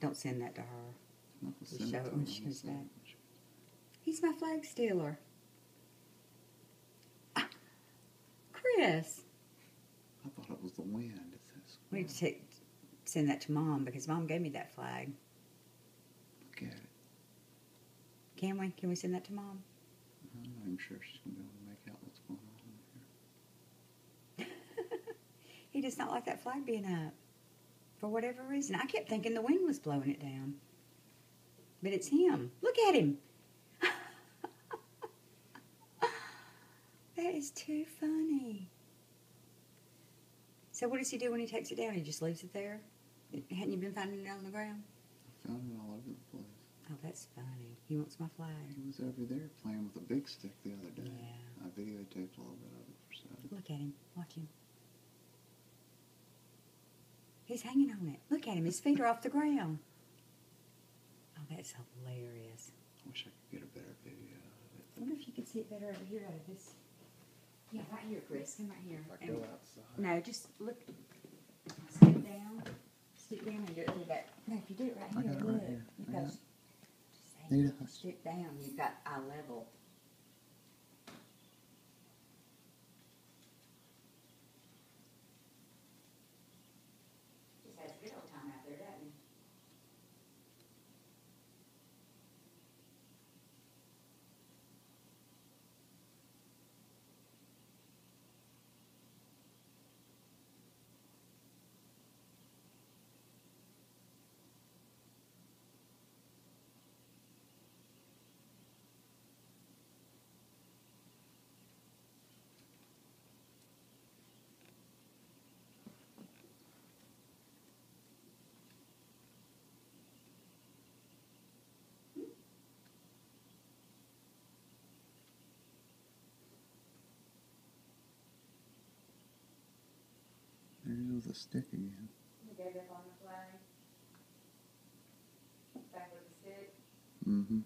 Don't send that to her. I'll show it it when him. she comes back. He's my flag stealer. Ah, Chris, I thought it was the wind. It says, we need to take, send that to mom because mom gave me that flag. look at it. Can we? Can we send that to mom? I'm not even sure she's going to be able to make out what's going on here. He does not like that flag being up for whatever reason. I kept thinking the wind was blowing it down, but it's him. Look at him. that is too funny. So what does he do when he takes it down? He just leaves it there. Hadn't you been finding it on the ground? I found it all over the place. Oh, that's funny. He wants my flag. He was over there playing with a big stick the other day. Yeah. I videotaped a little bit of it for Saturday. Look at him. Watch him. He's hanging on it. Look at him. His feet are off the ground. Oh, that's hilarious. I wish I could get a better video of it. I wonder if you could see it better over here out of this. Yeah, right here, Chris. Come right here. If I And- outside. no, just look. Stick down. Stick down and do it through that. No, if you do it right I here, got it right look. here. You've got got just Need say, a- stick down. You've got eye level. There's the stick again. You gave up on the flag? Back with the stick? Mm-hmm.